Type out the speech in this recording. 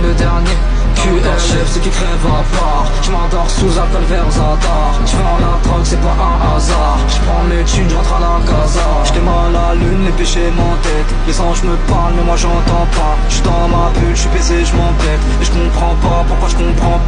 le dernier. QL chef, c'est qui crève à part Je m'endors sous alcool vers Zadar. Je vends la drogue, c'est pas un hasard. Je prends mes thunes, j'entre à la casa Je à la lune, les péchés m'entêtent. Les anges me parlent, mais moi j'entends pas. Je suis dans ma bulle, je suis baisé, je m'embête. Et je comprends pas pourquoi je comprends pas